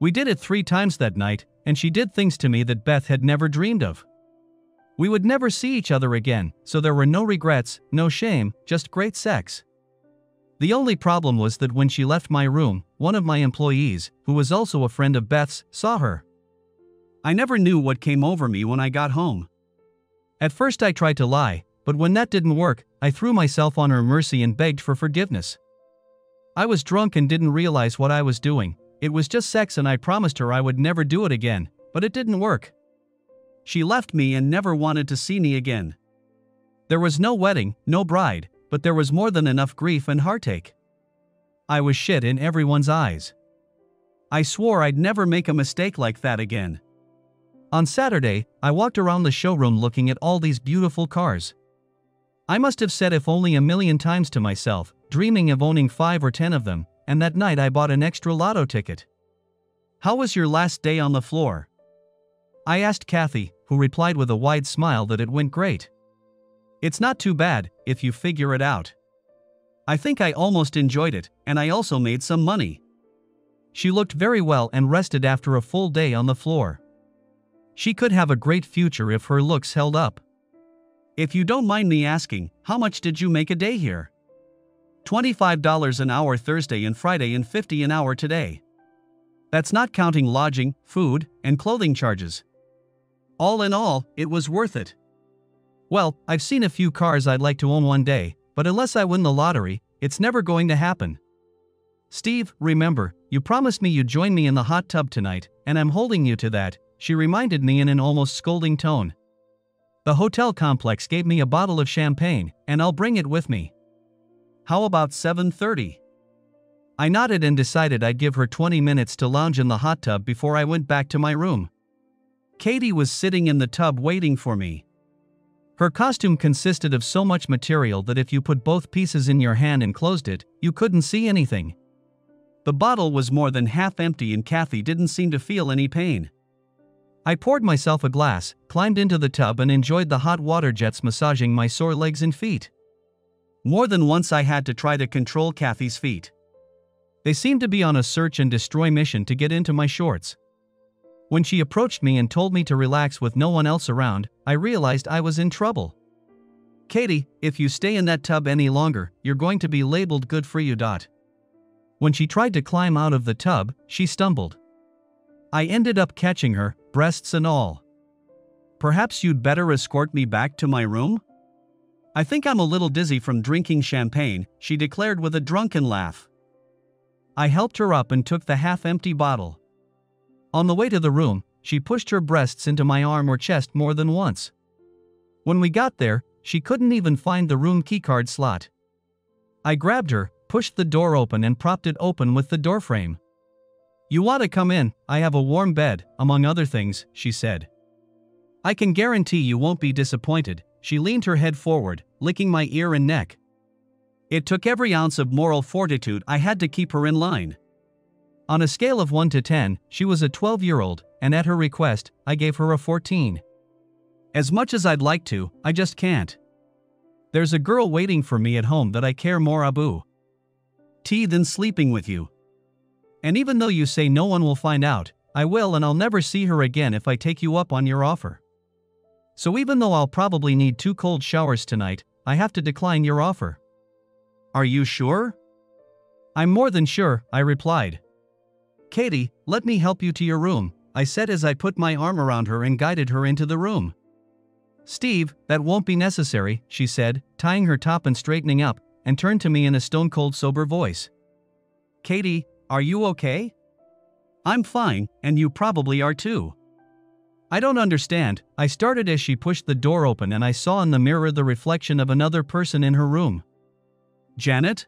We did it three times that night, and she did things to me that Beth had never dreamed of. We would never see each other again, so there were no regrets, no shame, just great sex. The only problem was that when she left my room, one of my employees, who was also a friend of Beth's, saw her. I never knew what came over me when I got home. At first, I tried to lie, but when that didn't work, I threw myself on her mercy and begged for forgiveness. I was drunk and didn't realize what I was doing, it was just sex and I promised her I would never do it again, but it didn't work. She left me and never wanted to see me again. There was no wedding, no bride, but there was more than enough grief and heartache. I was shit in everyone's eyes. I swore I'd never make a mistake like that again. On Saturday, I walked around the showroom looking at all these beautiful cars. I must have said if only a million times to myself, dreaming of owning five or ten of them, and that night I bought an extra lotto ticket. How was your last day on the floor? I asked Kathy, who replied with a wide smile that it went great. It's not too bad, if you figure it out. I think I almost enjoyed it, and I also made some money. She looked very well and rested after a full day on the floor. She could have a great future if her looks held up. If you don't mind me asking, how much did you make a day here? $25 an hour Thursday and Friday and 50 an hour today. That's not counting lodging, food, and clothing charges. All in all, it was worth it. Well, I've seen a few cars I'd like to own one day, but unless I win the lottery, it's never going to happen. Steve, remember, you promised me you'd join me in the hot tub tonight, and I'm holding you to that, she reminded me in an almost scolding tone. The hotel complex gave me a bottle of champagne, and I'll bring it with me. How about 7:30? I nodded and decided I'd give her 20 minutes to lounge in the hot tub before I went back to my room. Katie was sitting in the tub waiting for me. Her costume consisted of so much material that if you put both pieces in your hand and closed it, you couldn't see anything. The bottle was more than half empty and Kathy didn't seem to feel any pain. I poured myself a glass, climbed into the tub, and enjoyed the hot water jets massaging my sore legs and feet. More than once, I had to try to control Kathy's feet. They seemed to be on a search and destroy mission to get into my shorts. When she approached me and told me to relax with no one else around, I realized I was in trouble. Katie, if you stay in that tub any longer, you're going to be labeled good for you. Dot. When she tried to climb out of the tub, she stumbled. I ended up catching her, breasts and all. Perhaps you'd better escort me back to my room? I think I'm a little dizzy from drinking champagne, she declared with a drunken laugh. I helped her up and took the half empty bottle. On the way to the room, she pushed her breasts into my arm or chest more than once. When we got there, she couldn't even find the room keycard slot. I grabbed her, pushed the door open, and propped it open with the doorframe. You want to come in, I have a warm bed, among other things, she said. I can guarantee you won't be disappointed. She leaned her head forward, licking my ear and neck. It took every ounce of moral fortitude I had to keep her in line. On a scale of 1 to 10, she was a 12 year old, and at her request, I gave her a 14. As much as I'd like to, I just can't. There's a girl waiting for me at home that I care more about T than sleeping with you. And even though you say no one will find out, I will and I'll never see her again if I take you up on your offer. So even though I'll probably need two cold showers tonight, I have to decline your offer. Are you sure? I'm more than sure, I replied. Katie, let me help you to your room, I said as I put my arm around her and guided her into the room. Steve, that won't be necessary, she said, tying her top and straightening up, and turned to me in a stone cold sober voice. Katie, are you okay? I'm fine, and you probably are too. I don't understand, I started as she pushed the door open and I saw in the mirror the reflection of another person in her room. Janet?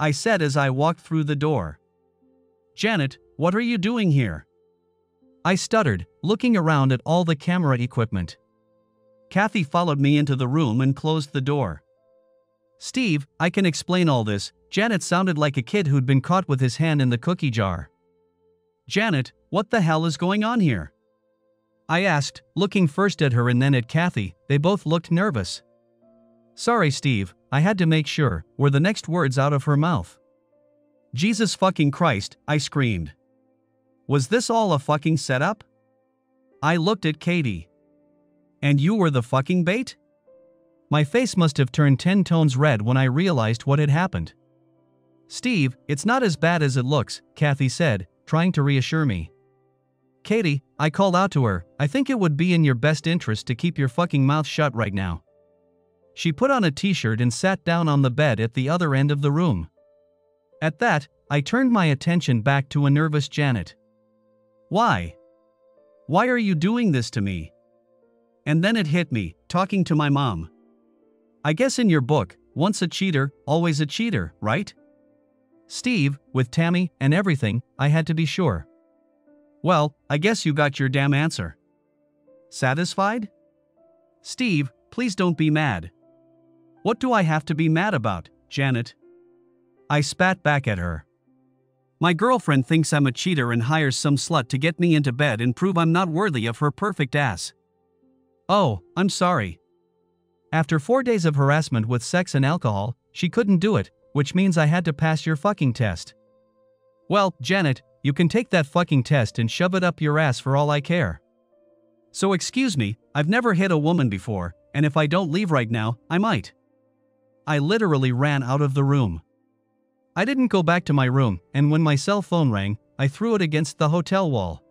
I said as I walked through the door. Janet, what are you doing here? I stuttered, looking around at all the camera equipment. Kathy followed me into the room and closed the door. Steve, I can explain all this. Janet sounded like a kid who'd been caught with his hand in the cookie jar. Janet, what the hell is going on here? I asked, looking first at her and then at Kathy, they both looked nervous. Sorry, Steve, I had to make sure, were the next words out of her mouth. Jesus fucking Christ, I screamed. Was this all a fucking setup? I looked at Katie. And you were the fucking bait? My face must have turned 10 tones red when I realized what had happened. Steve, it's not as bad as it looks, Kathy said, trying to reassure me. Katie, I called out to her, I think it would be in your best interest to keep your fucking mouth shut right now. She put on a t shirt and sat down on the bed at the other end of the room. At that, I turned my attention back to a nervous Janet. Why? Why are you doing this to me? And then it hit me, talking to my mom. I guess in your book, once a cheater, always a cheater, right? Steve, with Tammy and everything, I had to be sure. Well, I guess you got your damn answer. Satisfied? Steve, please don't be mad. What do I have to be mad about, Janet? I spat back at her. My girlfriend thinks I'm a cheater and hires some slut to get me into bed and prove I'm not worthy of her perfect ass. Oh, I'm sorry. After four days of harassment with sex and alcohol, she couldn't do it, which means I had to pass your fucking test. Well, Janet, you can take that fucking test and shove it up your ass for all I care. So, excuse me, I've never hit a woman before, and if I don't leave right now, I might. I literally ran out of the room. I didn't go back to my room, and when my cell phone rang, I threw it against the hotel wall.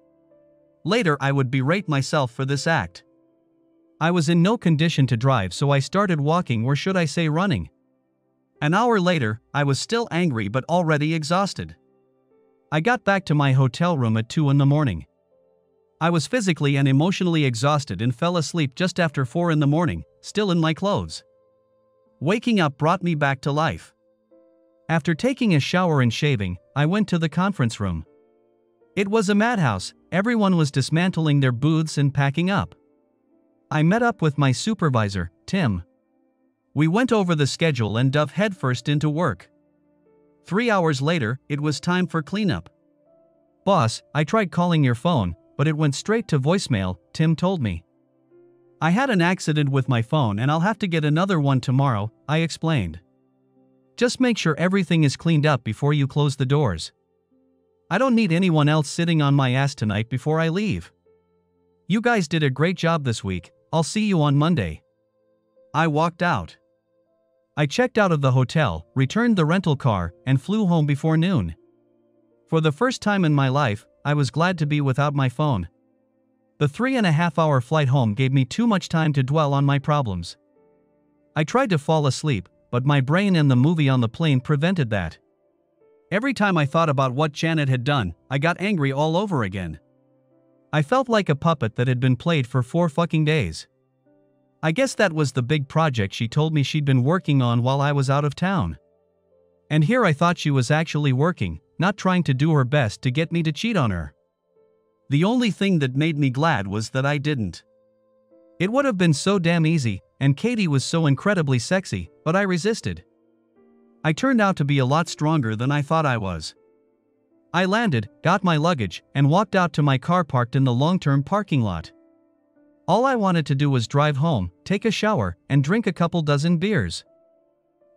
Later, I would berate myself for this act. I was in no condition to drive, so I started walking, or should I say running. An hour later, I was still angry but already exhausted. I got back to my hotel room at 2 in the morning. I was physically and emotionally exhausted and fell asleep just after 4 in the morning, still in my clothes. Waking up brought me back to life. After taking a shower and shaving, I went to the conference room. It was a madhouse, everyone was dismantling their booths and packing up. I met up with my supervisor, Tim. We went over the schedule and dove headfirst into work. Three hours later, it was time for cleanup. Boss, I tried calling your phone, but it went straight to voicemail, Tim told me. I had an accident with my phone and I'll have to get another one tomorrow, I explained. Just make sure everything is cleaned up before you close the doors. I don't need anyone else sitting on my ass tonight before I leave. You guys did a great job this week, I'll see you on Monday. I walked out. I checked out of the hotel, returned the rental car, and flew home before noon. For the first time in my life, I was glad to be without my phone. The three and a half hour flight home gave me too much time to dwell on my problems. I tried to fall asleep, but my brain and the movie on the plane prevented that. Every time I thought about what Janet had done, I got angry all over again. I felt like a puppet that had been played for four fucking days. I guess that was the big project she told me she'd been working on while I was out of town. And here I thought she was actually working, not trying to do her best to get me to cheat on her. The only thing that made me glad was that I didn't. It would have been so damn easy, and Katie was so incredibly sexy, but I resisted. I turned out to be a lot stronger than I thought I was. I landed, got my luggage, and walked out to my car parked in the long term parking lot. All I wanted to do was drive home, take a shower, and drink a couple dozen beers.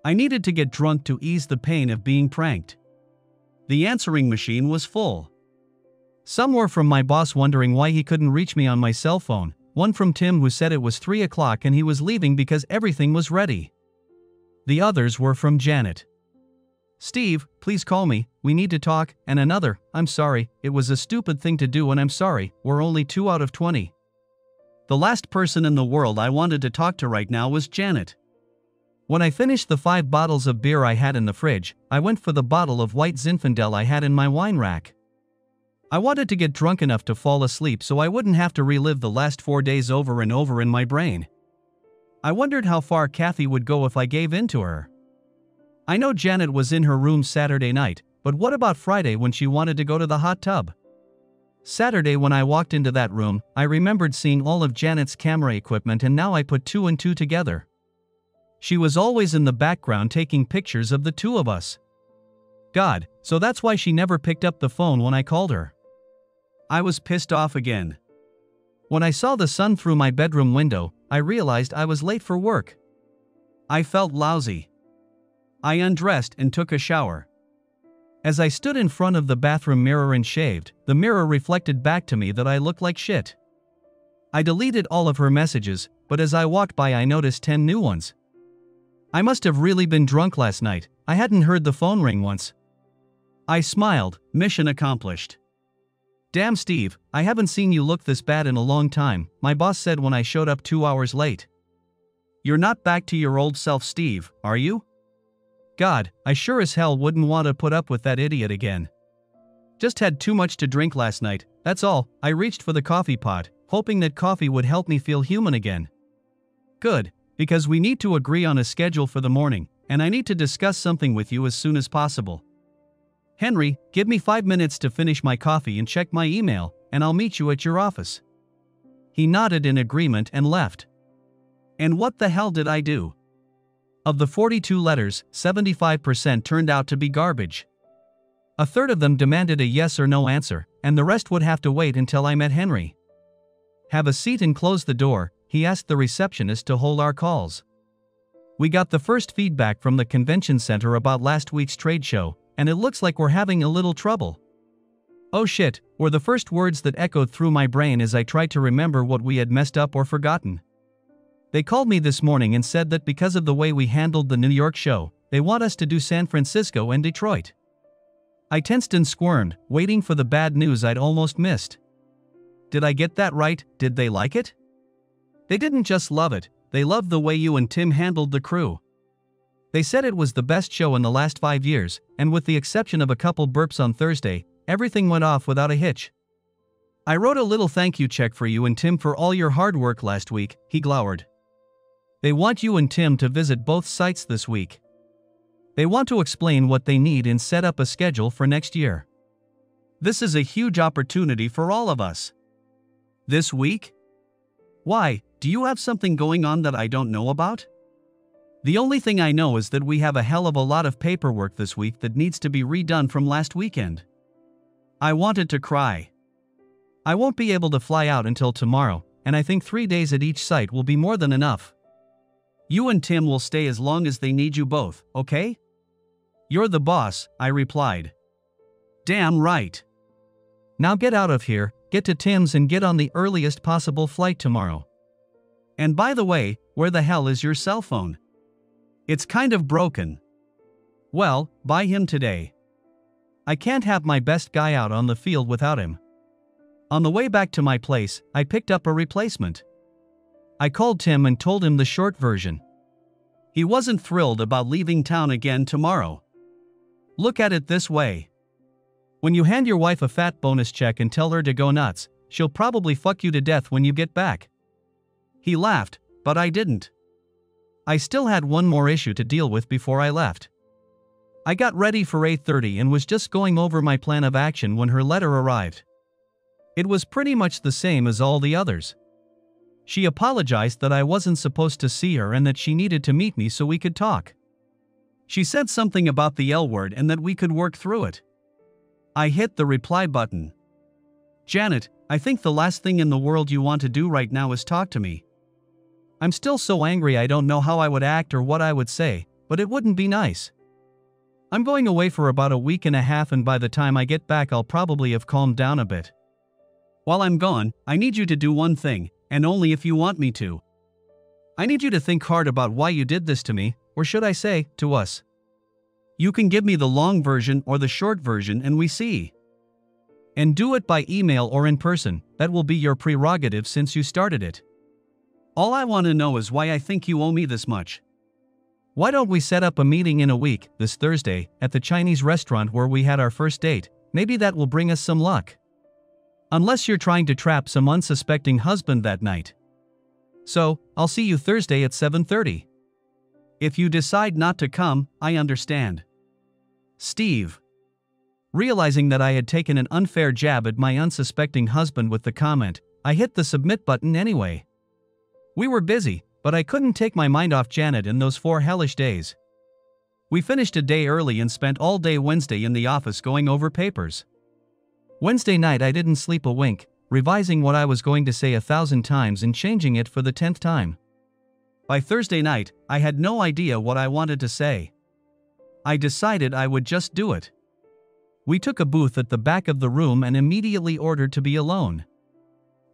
I needed to get drunk to ease the pain of being pranked. The answering machine was full. Some were from my boss wondering why he couldn't reach me on my cell phone, one from Tim who said it was 3 o'clock and he was leaving because everything was ready. The others were from Janet. Steve, please call me, we need to talk, and another, I'm sorry, it was a stupid thing to do and I'm sorry, we're only 2 out of 20. The last person in the world I wanted to talk to right now was Janet. When I finished the five bottles of beer I had in the fridge, I went for the bottle of white Zinfandel I had in my wine rack. I wanted to get drunk enough to fall asleep so I wouldn't have to relive the last four days over and over in my brain. I wondered how far Kathy would go if I gave in to her. I know Janet was in her room Saturday night, but what about Friday when she wanted to go to the hot tub? Saturday, when I walked into that room, I remembered seeing all of Janet's camera equipment, and now I put two and two together. She was always in the background taking pictures of the two of us. God, so that's why she never picked up the phone when I called her. I was pissed off again. When I saw the sun through my bedroom window, I realized I was late for work. I felt lousy. I undressed and took a shower. As I stood in front of the bathroom mirror and shaved, the mirror reflected back to me that I looked like shit. I deleted all of her messages, but as I walked by, I noticed 10 new ones. I must have really been drunk last night, I hadn't heard the phone ring once. I smiled, mission accomplished. Damn, Steve, I haven't seen you look this bad in a long time, my boss said when I showed up two hours late. You're not back to your old self, Steve, are you? God, I sure as hell wouldn't want to put up with that idiot again. Just had too much to drink last night, that's all. I reached for the coffee pot, hoping that coffee would help me feel human again. Good, because we need to agree on a schedule for the morning, and I need to discuss something with you as soon as possible. Henry, give me five minutes to finish my coffee and check my email, and I'll meet you at your office. He nodded in agreement and left. And what the hell did I do? Of the 42 letters, 75% turned out to be garbage. A third of them demanded a yes or no answer, and the rest would have to wait until I met Henry. Have a seat and close the door, he asked the receptionist to hold our calls. We got the first feedback from the convention center about last week's trade show, and it looks like we're having a little trouble. Oh shit, were the first words that echoed through my brain as I tried to remember what we had messed up or forgotten. They called me this morning and said that because of the way we handled the New York show, they want us to do San Francisco and Detroit. I tensed and squirmed, waiting for the bad news I'd almost missed. Did I get that right? Did they like it? They didn't just love it, they loved the way you and Tim handled the crew. They said it was the best show in the last five years, and with the exception of a couple burps on Thursday, everything went off without a hitch. I wrote a little thank you check for you and Tim for all your hard work last week, he glowered. They want you and Tim to visit both sites this week. They want to explain what they need and set up a schedule for next year. This is a huge opportunity for all of us. This week? Why, do you have something going on that I don't know about? The only thing I know is that we have a hell of a lot of paperwork this week that needs to be redone from last weekend. I wanted to cry. I won't be able to fly out until tomorrow, and I think three days at each site will be more than enough. You and Tim will stay as long as they need you both, okay? You're the boss, I replied. Damn right. Now get out of here, get to Tim's and get on the earliest possible flight tomorrow. And by the way, where the hell is your cell phone? It's kind of broken. Well, buy him today. I can't have my best guy out on the field without him. On the way back to my place, I picked up a replacement. I called Tim and told him the short version. He wasn't thrilled about leaving town again tomorrow. Look at it this way. When you hand your wife a fat bonus check and tell her to go nuts, she'll probably fuck you to death when you get back. He laughed, but I didn't. I still had one more issue to deal with before I left. I got ready for 8:30 and was just going over my plan of action when her letter arrived. It was pretty much the same as all the others. She apologized that I wasn't supposed to see her and that she needed to meet me so we could talk. She said something about the L word and that we could work through it. I hit the reply button. Janet, I think the last thing in the world you want to do right now is talk to me. I'm still so angry I don't know how I would act or what I would say, but it wouldn't be nice. I'm going away for about a week and a half, and by the time I get back, I'll probably have calmed down a bit. While I'm gone, I need you to do one thing, and only if you want me to. I need you to think hard about why you did this to me, or should I say, to us. You can give me the long version or the short version, and we see. And do it by email or in person, that will be your prerogative since you started it. All I want to know is why I think you owe me this much. Why don't we set up a meeting in a week, this Thursday, at the Chinese restaurant where we had our first date? Maybe that will bring us some luck. Unless you're trying to trap some unsuspecting husband that night. So, I'll see you Thursday at 7:30. If you decide not to come, I understand. Steve. Realizing that I had taken an unfair jab at my unsuspecting husband with the comment, I hit the submit button anyway. We were busy, but I couldn't take my mind off Janet in those four hellish days. We finished a day early and spent all day Wednesday in the office going over papers. Wednesday night I didn't sleep a wink, revising what I was going to say a thousand times and changing it for the tenth time. By Thursday night, I had no idea what I wanted to say. I decided I would just do it. We took a booth at the back of the room and immediately ordered to be alone.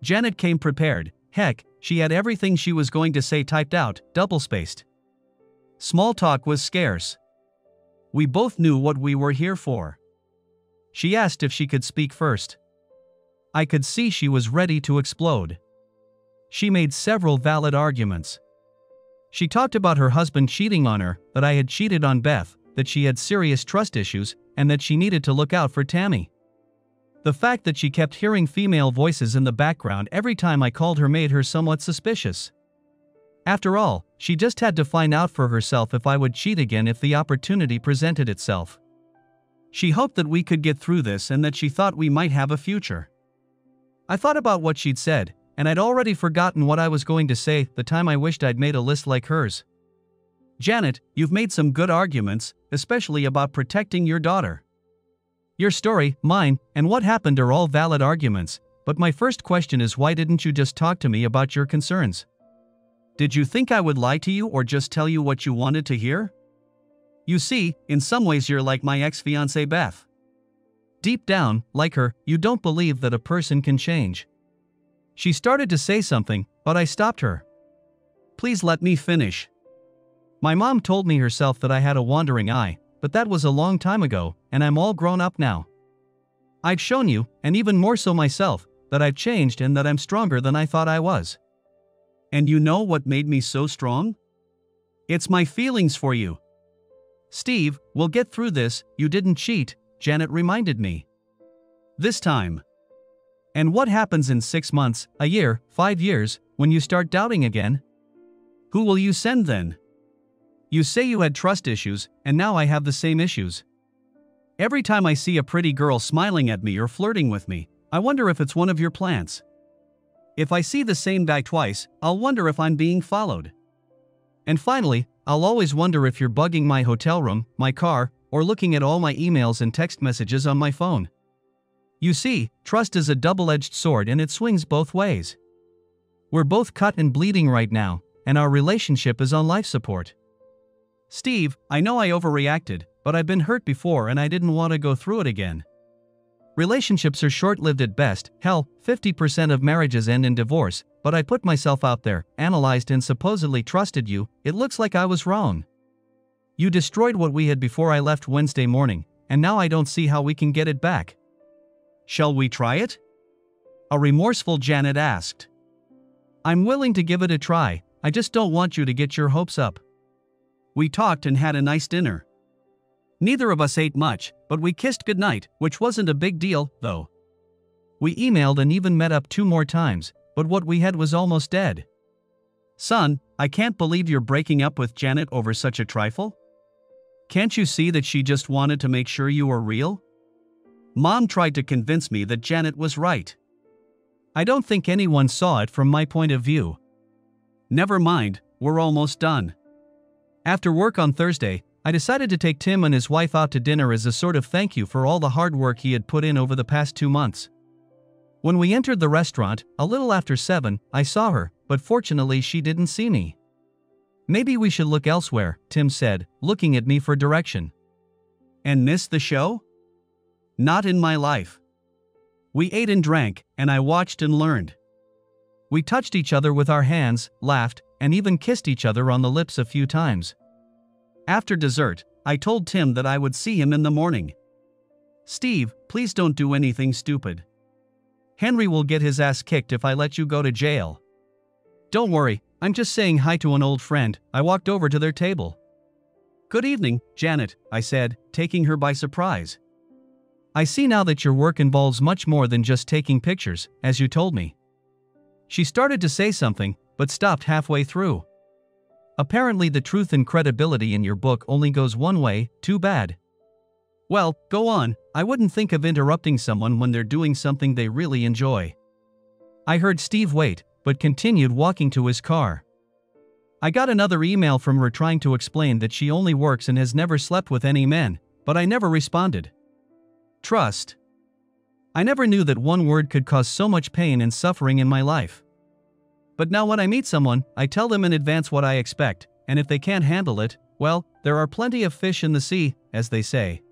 Janet came prepared, heck, she had everything she was going to say typed out, double spaced. Small talk was scarce. We both knew what we were here for. She asked if she could speak first. I could see she was ready to explode. She made several valid arguments. She talked about her husband cheating on her, that I had cheated on Beth, that she had serious trust issues, and that she needed to look out for Tammy. The fact that she kept hearing female voices in the background every time I called her made her somewhat suspicious. After all, she just had to find out for herself if I would cheat again if the opportunity presented itself. She hoped that we could get through this and that she thought we might have a future. I thought about what she'd said, and I'd already forgotten what I was going to say the time I wished I'd made a list like hers. Janet, you've made some good arguments, especially about protecting your daughter. Your story, mine, and what happened are all valid arguments, but my first question is why didn't you just talk to me about your concerns? Did you think I would lie to you or just tell you what you wanted to hear? You see, in some ways you're like my ex fiancee Beth. Deep down, like her, you don't believe that a person can change. She started to say something, but I stopped her. Please let me finish. My mom told me herself that I had a wandering eye, but that was a long time ago, and I'm all grown up now. I've shown you, and even more so myself, that I've changed and that I'm stronger than I thought I was. And you know what made me so strong? It's my feelings for you. Steve, we'll get through this, you didn't cheat, Janet reminded me. This time. And what happens in six months, a year, five years, when you start doubting again? Who will you send then? You say you had trust issues, and now I have the same issues. Every time I see a pretty girl smiling at me or flirting with me, I wonder if it's one of your plants. If I see the same guy twice, I'll wonder if I'm being followed. And finally, I'll always wonder if you're bugging my hotel room, my car, or looking at all my emails and text messages on my phone. You see, trust is a double edged sword and it swings both ways. We're both cut and bleeding right now, and our relationship is on life support. Steve, I know I overreacted, but I've been hurt before and I didn't want to go through it again. Relationships are short lived at best, hell, 50% of marriages end in divorce, but I put myself out there, analyzed, and supposedly trusted you, it looks like I was wrong. You destroyed what we had before I left Wednesday morning, and now I don't see how we can get it back. Shall we try it? A remorseful Janet asked. I'm willing to give it a try, I just don't want you to get your hopes up. We talked and had a nice dinner. Neither of us ate much, but we kissed goodnight, which wasn't a big deal, though. We emailed and even met up two more times, but what we had was almost dead. Son, I can't believe you're breaking up with Janet over such a trifle. Can't you see that she just wanted to make sure you were real? Mom tried to convince me that Janet was right. I don't think anyone saw it from my point of view. Never mind, we're almost done. After work on Thursday, I decided to take Tim and his wife out to dinner as a sort of thank you for all the hard work he had put in over the past two months. When we entered the restaurant, a little after 7, I saw her, but fortunately she didn't see me. Maybe we should look elsewhere, Tim said, looking at me for direction. And miss the show? Not in my life. We ate and drank, and I watched and learned. We touched each other with our hands, laughed, and even kissed each other on the lips a few times. After dessert, I told Tim that I would see him in the morning. Steve, please don't do anything stupid. Henry will get his ass kicked if I let you go to jail. Don't worry, I'm just saying hi to an old friend. I walked over to their table. Good evening, Janet, I said, taking her by surprise. I see now that your work involves much more than just taking pictures, as you told me. She started to say something, but stopped halfway through. Apparently, the truth and credibility in your book only goes one way, too bad. Well, go on, I wouldn't think of interrupting someone when they're doing something they really enjoy. I heard Steve wait, but continued walking to his car. I got another email from her trying to explain that she only works and has never slept with any men, but I never responded. Trust. I never knew that one word could cause so much pain and suffering in my life. But now when I meet someone, I tell them in advance what I expect, and if they can't handle it, well, there are plenty of fish in the sea, as they say.